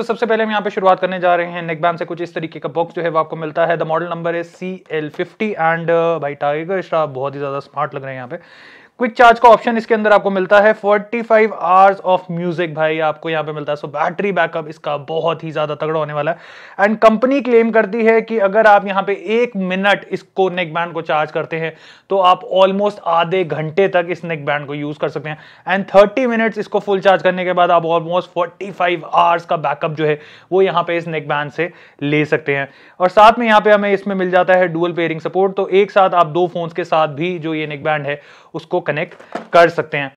तो सबसे पहले हम यहाँ पे शुरुआत करने जा रहे हैं। नेक बैंड से कुछ इस तरीके का बॉक्स जो है वो आपको मिलता है। द मॉडल नंबर है सी एल फिफ्टी एंड भाई टाइगर स्टाफ बहुत ही ज़्यादा स्मार्ट लग रहे हैं यहाँ पे। क्विक चार्ज का ऑप्शन इसके अंदर आपको मिलता है। 45 फाइव आवर्स ऑफ़ म्यूज़िक भाई आपको यहाँ पे मिलता है। सो बैटरी बैकअप इसका बहुत ही ज़्यादा तगड़ा होने वाला है। एंड कंपनी क्लेम करती है कि अगर आप यहाँ पे एक मिनट इसको नेक बैंड को चार्ज करते हैं तो आप ऑलमोस्ट आधे घंटे तक इस नेक बैंड को यूज़ कर सकते हैं। एंड थर्टी मिनट्स इसको फुल चार्ज करने के बाद आप ऑलमोस्ट फोर्टी फाइव आवर्स का बैकअप जो है, वो यहाँ पे इस नेक बैंड से ले सकते हैं। और साथ में यहाँ पे हमें इसमें मिल जाता है डुअल पेयरिंग सपोर्ट तो एक साथ आप दो फोन्स के साथ भी जो ये नेक बैंड है, उसको कनेक्ट कर सकते हैं।